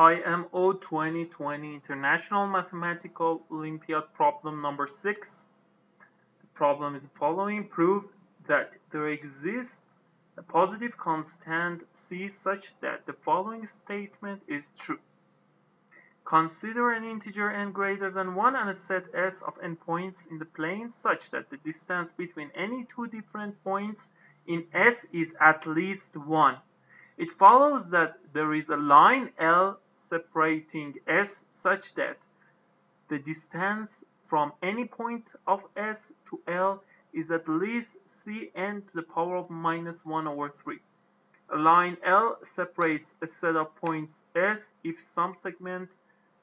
IMO 2020 International Mathematical Olympiad problem number 6. The problem is the following. Prove that there exists a positive constant c such that the following statement is true. Consider an integer n greater than 1 and a set s of n points in the plane such that the distance between any two different points in s is at least 1. It follows that there is a line L separating S such that the distance from any point of S to L is at least Cn to the power of minus 1 over 3. A line L separates a set of points S if some segment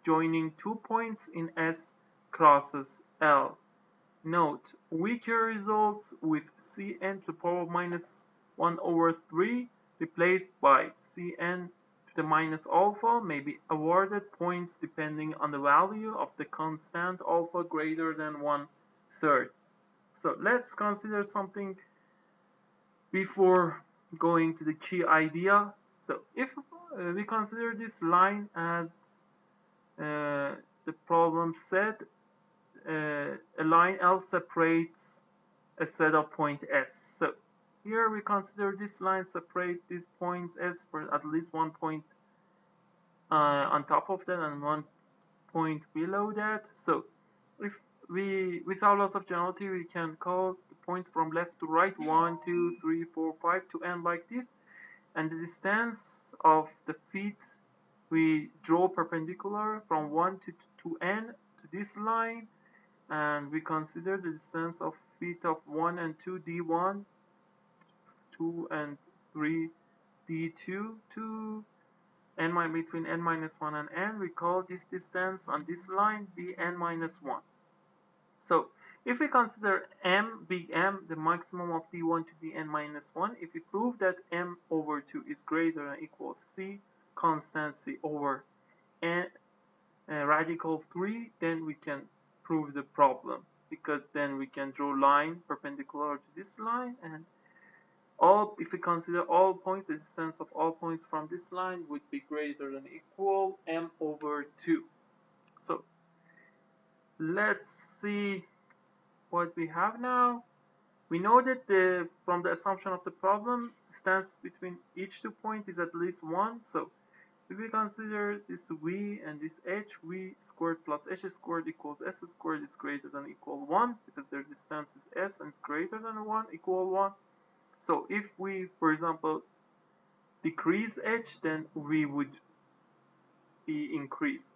joining two points in S crosses L. Note, weaker results with Cn to the power of minus 1 over 3 replaced by Cn the minus alpha may be awarded points depending on the value of the constant alpha greater than one third. So let's consider something before going to the key idea. So if uh, we consider this line as uh, the problem said, uh, a line L separates a set of point S. So here we consider this line separate these points S for at least one point uh, on top of that and one point below that. So if we, without loss of generality, we can call the points from left to right, 1, 2, 3, 4, 5 to n like this. And the distance of the feet we draw perpendicular from 1 to, to n to this line and we consider the distance of feet of 1 and 2 d1 2 and 3 d2 to n between n minus 1 and n. We call this distance on this line bn minus 1 so if we consider m big m the maximum of d1 to dn minus 1 if we prove that m over 2 is greater than equal c constant c over n uh, radical 3 then we can prove the problem because then we can draw line perpendicular to this line and all if we consider all points the distance of all points from this line would be greater than equal m over 2 so let's see what we have now. We know that the from the assumption of the problem distance between each two points is at least 1 so if we consider this v and this h, v squared plus h squared equals s squared is greater than equal 1 because their distance is s and it's greater than 1 equal 1 so if we, for example, decrease h, then we would be increased.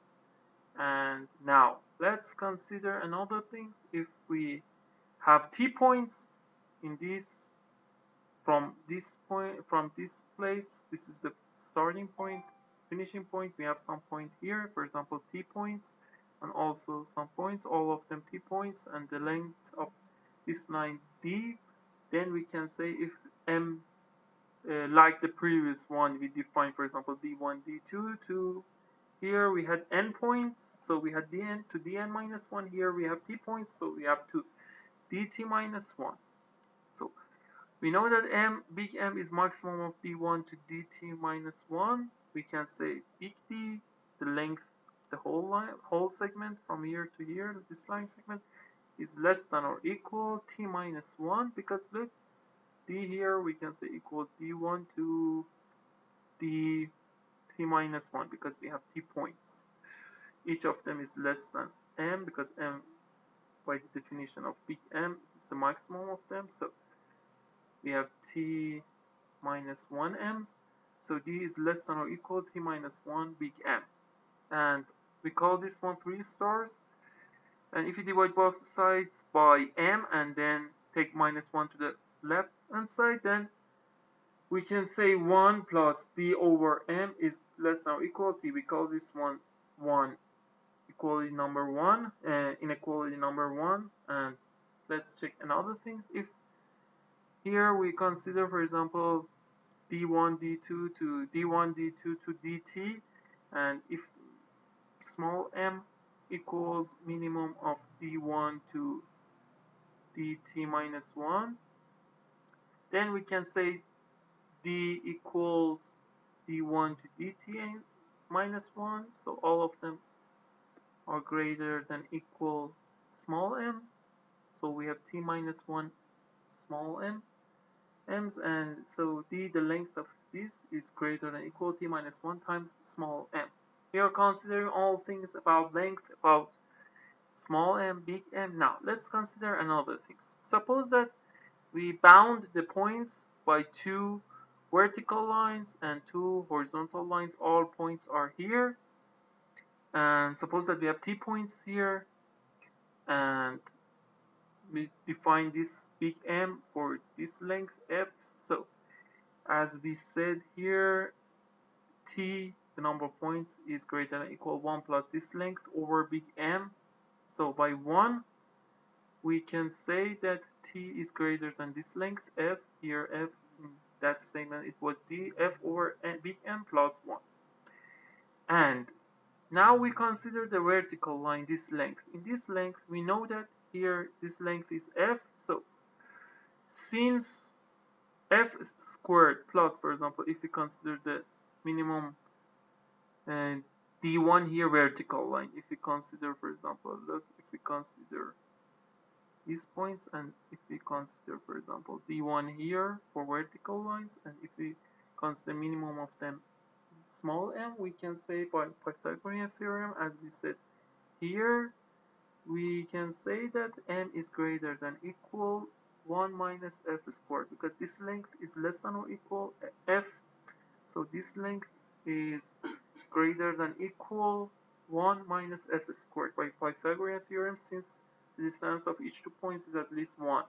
And now let's consider another thing. If we have t points in this from this point from this place, this is the starting point, finishing point. We have some point here, for example, t points, and also some points, all of them t points, and the length of this line d then we can say if m uh, like the previous one we defined for example d1 d2 to here we had n points so we had dn to dn minus 1 here we have t points so we have to dt minus 1 so we know that m big m is maximum of d1 to dt minus 1 we can say big d the length the whole line whole segment from here to here this line segment is less than or equal t minus 1 because look d here we can say equals d1 to d t minus 1 because we have t points. Each of them is less than m because m by the definition of big M is the maximum of them. So we have t minus 1 m's. So d is less than or equal to t minus 1 big M. And we call this one 3 stars and if you divide both sides by m and then take minus 1 to the left hand side then we can say 1 plus d over m is less than or equal to we call this one 1 equality number 1 uh, inequality number 1 and let's check another things. If here we consider for example d1 d2 to d1 d2 to dt and if small m equals minimum of d1 to dt minus 1 then we can say d equals d1 to dt minus 1 so all of them are greater than equal small m. So we have t minus 1 small m. M's and so d the length of this is greater than equal t minus 1 times small m we are considering all things about length about small m big m now let's consider another things suppose that we bound the points by two vertical lines and two horizontal lines. All points are here. And suppose that we have t points here. And we define this big M for this length f. So as we said here t the number of points is greater than equal 1 plus this length over big M. So by 1 we can say that t is greater than this length f here f mm, that statement it was d f over n, big M plus 1 and now we consider the vertical line this length. In this length we know that here this length is f. So since f squared plus for example if we consider the minimum and d1 here vertical line. If we consider for example look if we consider these points and if we consider for example d1 here for vertical lines and if we consider minimum of them small m we can say by Pythagorean theorem as we said here we can say that m is greater than equal 1 minus f squared because this length is less than or equal f. So this length is greater than equal 1 minus f squared by Pythagorean theorem since the distance of each two points is at least 1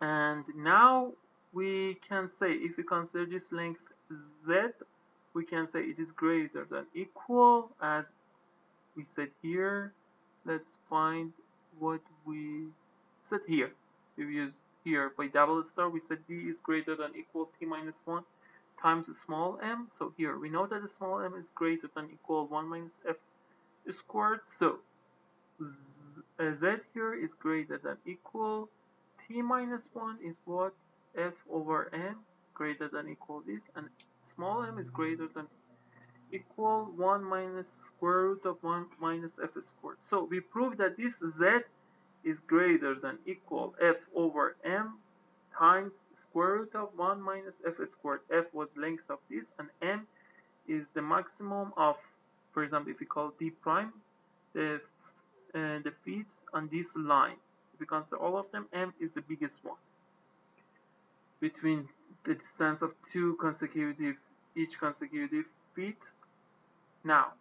and now we can say if we consider this length z we can say it is greater than equal. As we said here let's find what we said here. We use here by double star we said d is greater than equal t minus 1 times the small m. So here we know that the small m is greater than equal 1 minus f squared. So z, uh, z here is greater than equal t minus 1 is what? f over m greater than equal this. And small m is greater than equal 1 minus square root of 1 minus f squared. So we prove that this z is greater than equal f over m times square root of 1 minus f squared. f was length of this and m is the maximum of, for example, if we call d prime, the, uh, the feet on this line. If we consider all of them, m is the biggest one between the distance of two consecutive each consecutive feet now,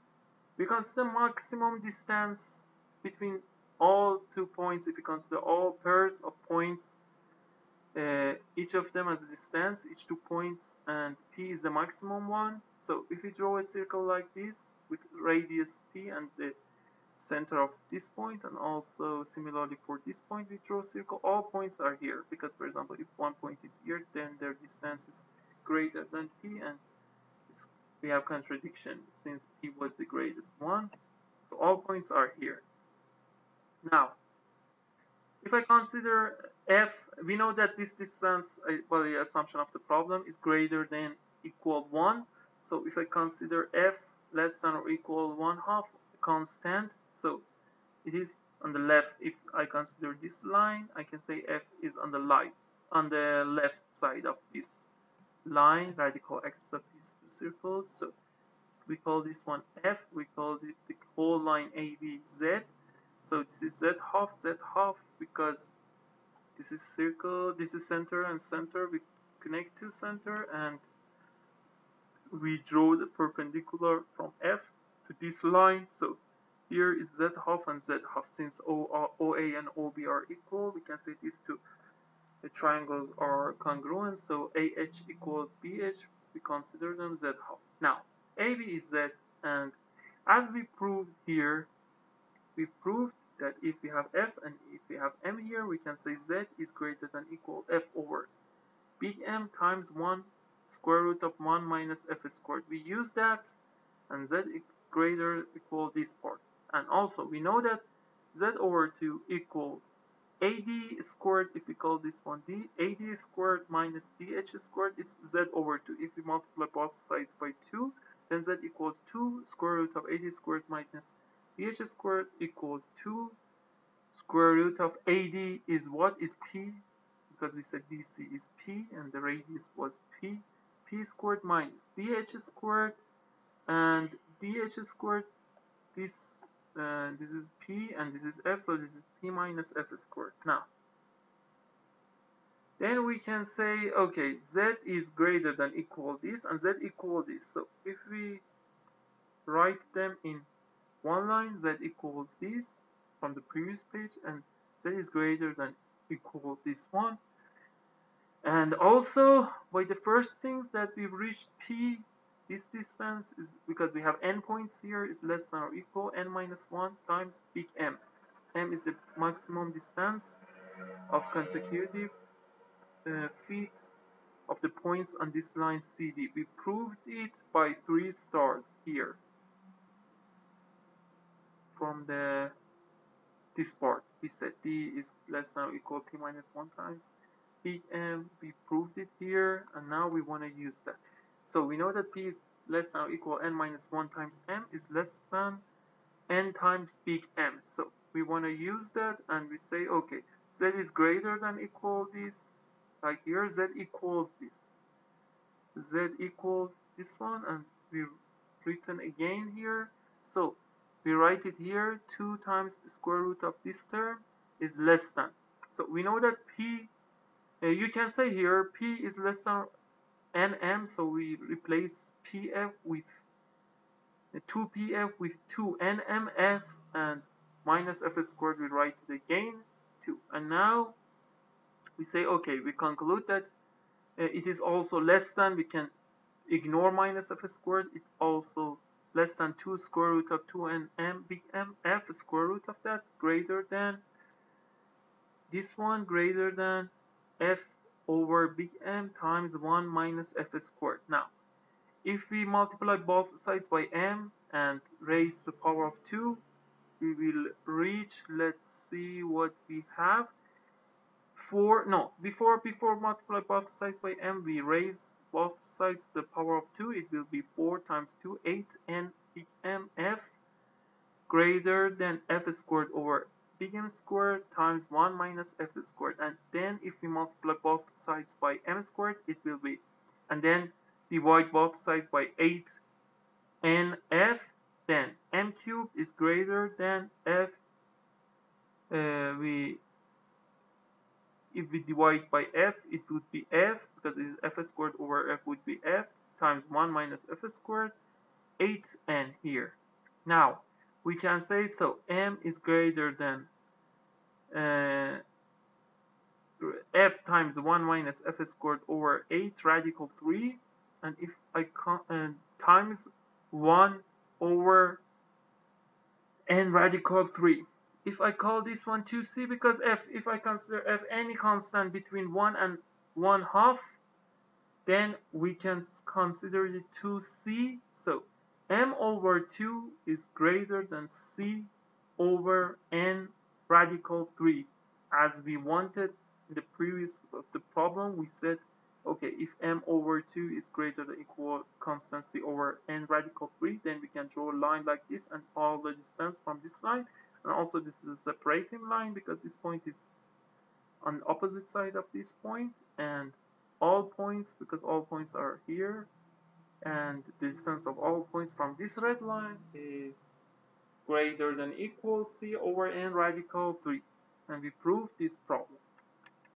we consider maximum distance between all two points if we consider all pairs of points uh, each of them as a distance each two points and p is the maximum one so if we draw a circle like this with radius p and the center of this point and also similarly for this point we draw a circle all points are here because for example if one point is here then their distance is greater than p and we have contradiction since p was the greatest one. So all points are here. Now, if I consider f, we know that this distance, uh, well, the assumption of the problem is greater than equal 1. So if I consider f less than or equal 1 half constant, so it is on the left. If I consider this line, I can say f is on the light, on the left side of this line radical axis of these two circles so we call this one f we call it the whole line AB z so this is z half z half because this is circle this is center and center. We connect to center and we draw the perpendicular from f to this line. So here is z half and z half. Since o, OA and OB are equal we can say these two the triangles are congruent. So AH equals BH we consider them Z half. Now AB is Z and as we proved here we proved that if we have F and we have M here we can say Z is greater than equal F over big M times 1 square root of 1 minus F squared we use that and Z greater equal this part and also we know that Z over 2 equals AD squared, if we call this one D, AD squared minus DH squared is Z over 2. If we multiply both sides by 2, then z equals 2 square root of AD squared minus DH squared equals 2 square root of AD is what? Is P because we said DC is P and the radius was P P squared minus DH squared and DH squared this uh, this is P and this is F so this is P minus F squared. Now then we can say okay Z is greater than equal this and Z equal this. So if we write them in one line z equals this from the previous page and z is greater than equal this one and also by the first things that we've reached p this distance is because we have n points here is less than or equal n minus 1 times big M. M is the maximum distance of consecutive uh, feet of the points on this line CD. We proved it by three stars here from the this part we said d is less than or equal to minus 1 times. Big M we proved it here and now we want to use that. So we know that p is less than or equal n minus 1 times m is less than n times big M. So we want to use that and we say okay z is greater than equal this like here z equals this. Z equals this one and we written again here. So we write it here 2 times square root of this term is less than. So we know that p uh, you can say here p is less than nm so we replace pf with 2pf with 2nmf and minus f squared we write it again 2 and now we say okay we conclude that uh, it is also less than we can ignore minus f squared it's also less than 2 square root of 2 and m big M f square root of that greater than this one greater than f over big M times 1 minus f squared. Now, if we multiply both sides by m and raise to the power of 2, we will reach, let's see what we have. 4, no, before, before multiply both sides by m, we raise both sides to the power of 2 it will be 4 times 2 8 n big m f greater than f squared over big M squared times 1 minus f squared. And then if we multiply both sides by m squared it will be and then divide both sides by 8 n f then m cubed is greater than f uh, we if we divide by f it would be f because it is f squared over f would be f times 1 minus f squared 8n here. Now we can say so m is greater than uh, f times 1 minus f squared over 8 radical 3 and if I uh, times 1 over n radical 3 if I call this one 2c because f, if I consider f any constant between 1 and 1 half, then we can consider it 2c. So m over 2 is greater than c over n radical 3. As we wanted in the previous of the problem, we said, okay, if m over 2 is greater than equal constancy over n radical 3, then we can draw a line like this and all the distance from this line and also this is a separating line because this point is on the opposite side of this point and all points because all points are here. And the distance of all points from this red line is greater than equal c over n radical 3 and we proved this problem